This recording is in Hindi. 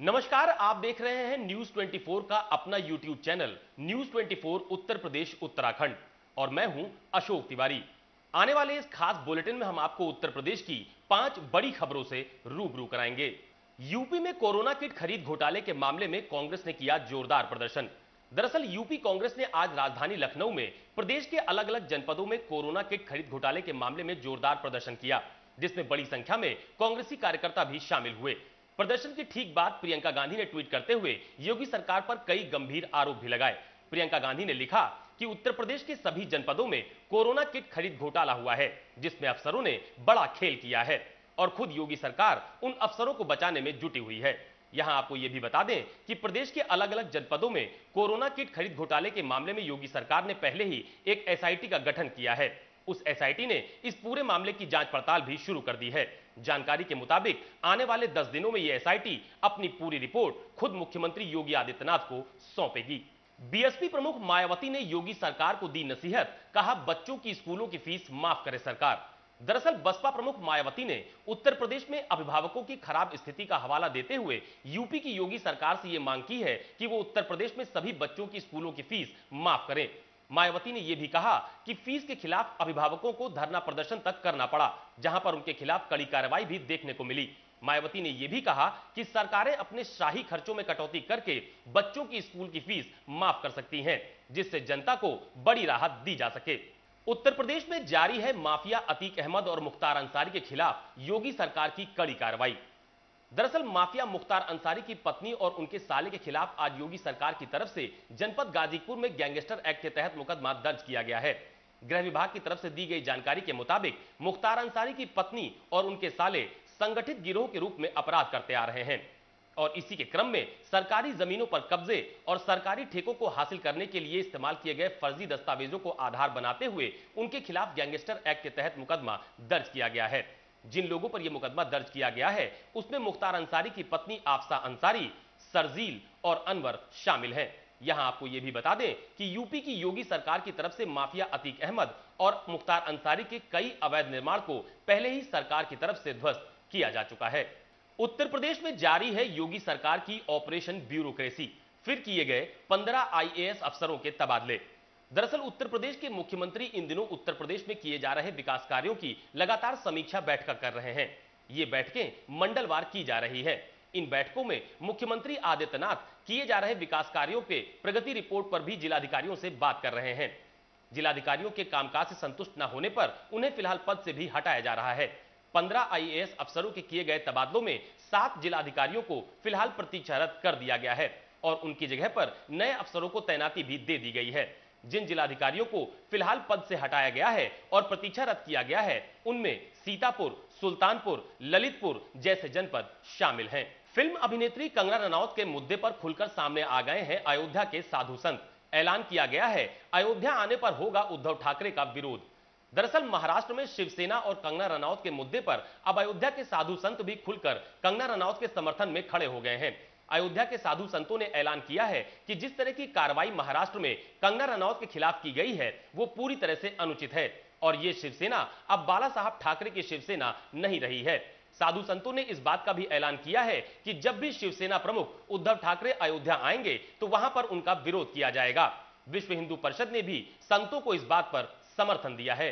नमस्कार, आप देख रहे हैं न्यूज़ 24 का अपना YouTube channel news 24 Uttar Pradesh, Uttarakhand. और मैं हूँ अशोक तिवारी। आने वाले इस खास बुलेटिन में हम आपको उत्तर प्रदेश की पाँच बड़ी खबरों से रूबरू कराएँगे। यूपी में कोरोना किट खरीद घोटाले के मामले में कांग्रेस ने किया जोरदार प्रदर्शन। दरअसल, यूपी कांग्रेस ने आज राजधानी लखनऊ में प्रदेश के अलग अलग जनपदों में कोरोना किट खरीद घोटाले के मामले में जोरदार प्रदर्शन किया, जिसमें बड़ी संख्या में कांग्रेसी कार्यकर्ता भी शामिल हुए। प्रदर्शन की ठीक बाद प्रियंका गांधी ने ट्वीट करते हुए योगी सरकार पर कई गंभीर आरोप भी लगाए। प्रियंका गांधी ने लिखा कि उत्तर प्रदेश के सभी जनपदों में कोरोना किट खरीद घोटाला हुआ है, जिसमें अफसरों ने बड़ा खेल किया है और खुद योगी सरकार उन अफसरों को बचाने में जुटी हुई है। यहाँ आपको यह भी बता दें कि प्रदेश के अलग अलग जनपदों में कोरोना किट खरीद घोटाले के मामले में योगी सरकार ने पहले ही एक एसआईटी का गठन किया है। उस एसआईटी ने इस पूरे मामले की जाँच पड़ताल भी शुरू कर दी है। जानकारी के मुताबिक, आने वाले 10 दिनों में यह एसआईटी अपनी पूरी रिपोर्ट खुद मुख्यमंत्री योगी आदित्यनाथ को सौंपेगी। बीएसपी प्रमुख मायावती ने योगी सरकार को दी नसीहत, कहा, बच्चों की स्कूलों की फ़ीस माफ़ करे सरकार। दरअसल, बसपा प्रमुख मायावती ने उत्तर प्रदेश में अभिभावकों की खराब स्थिति का हवाला देते हुए यूपी की योगी सरकार से यह मांग की है कि वो उत्तर प्रदेश में सभी बच्चों की स्कूलों की फ़ीस माफ़ करें। मायावती ने यह भी कहा कि फ़ीस के खिलाफ अभिभावकों को धरना प्रदर्शन तक करना पड़ा, जहाँ पर उनके खिलाफ कड़ी कार्रवाई भी देखने को मिली। मायावती ने यह भी कहा कि सरकारें अपने शाही खर्चों में कटौती करके बच्चों की स्कूल की फ़ीस माफ़ कर सकती हैं, जिससे जनता को बड़ी राहत दी जा सके। उत्तर प्रदेश में जारी है माफिया अतीक अहमद और मुख्तार अंसारी के खिलाफ योगी सरकार की कड़ी कार्रवाई। दरअसल माफिया मुख्तार अंसारी की पत्नी और उनके साले के खिलाफ आज योगी सरकार की तरफ़ से जनपद गाजीपुर में गैंगस्टर एक्ट के तहत मुकदमा दर्ज किया गया है। गृह विभाग की तरफ़ से दी गई जानकारी के मुताबिक मुख्तार अंसारी की पत्नी और उनके साले संगठित गिरोह के रूप में अपराध करते आ रहे हैं और इसी के क्रम में सरकारी जमीनों पर कब्जे और सरकारी ठेकों को हासिल करने के लिए इस्तेमाल किए गए फर्जी दस्तावेजों को आधार बनाते हुए उनके खिलाफ गैंगस्टर एक्ट के तहत मुकदमा दर्ज किया गया है। जिन लोगों पर यह मुकदमा दर्ज किया गया है, उसमें मुख्तार अंसारी की पत्नी आफसा अंसारी, सरजील और अनवर शामिल हैं। यहाँ आपको यह भी बता दें कि यूपी की योगी सरकार की तरफ़ से माफिया अतीक अहमद और मुख्तार अंसारी के कई अवैध निर्माण को पहले ही सरकार की तरफ़ से ध्वस्त किया जा चुका है। उत्तर प्रदेश में जारी है योगी सरकार की ऑपरेशन ब्यूरोक्रेसी। फिर किए गए 15 आईएएस अफसरों के तबादले। दरअसल उत्तर प्रदेश के मुख्यमंत्री इन दिनों उत्तर प्रदेश में किए जा रहे विकास कार्यों की लगातार समीक्षा बैठक कर रहे हैं। ये बैठकें मंडलवार की जा रही है। इन बैठकों में मुख्यमंत्री आदित्यनाथ किए जा रहे विकास कार्यों पे प्रगति रिपोर्ट पर भी जिलाधिकारियों से बात कर रहे हैं। जिलाधिकारियों के कामकाज से संतुष्ट न होने पर उन्हें फ़िलहाल पद से भी हटाया जा रहा है। पंद्रह आईएएस अफसरों के किए गए तबादलों में सात जिलाधिकारियों को फ़िलहाल प्रतीक्षारत कर दिया गया है और उनकी जगह पर नए अफसरों को तैनाती भी दे दी गई है। जिन जिलाधिकारियों को फ़िलहाल पद से हटाया गया है और प्रतीक्षारत किया गया है, उनमें सीतापुर, सुल्तानपुर, ललितपुर जैसे जनपद शामिल हैं। फ़िल्म अभिनेत्री कंगना रनौत के मुद्दे पर खुलकर सामने आ गए हैं अयोध्या के साधु संत। ऐलान किया गया है, अयोध्या आने पर होगा उद्धव ठाकरे का विरोध। दरअसल महाराष्ट्र में शिवसेना और कंगना रनौत के मुद्दे पर अब अयोध्या के साधु संत भी खुलकर कंगना रनौत के समर्थन में खड़े हो गए हैं। अयोध्या के साधु संतों ने ऐलान किया है कि जिस तरह की कार्रवाई महाराष्ट्र में कंगना रनौत के खिलाफ की गई है, वो पूरी तरह से अनुचित है। और ये शिवसेना अब बाला साहब ठाकरे की शिवसेना नहीं रही है। साधु संतों ने इस बात का भी ऐलान किया है कि जब भी शिवसेना प्रमुख उद्धव ठाकरे अयोध्या आएँगे तो वहाँ पर उनका विरोध किया जाएगा। विश्व हिंदू परिषद ने भी संतों को इस बात पर समर्थन दिया है।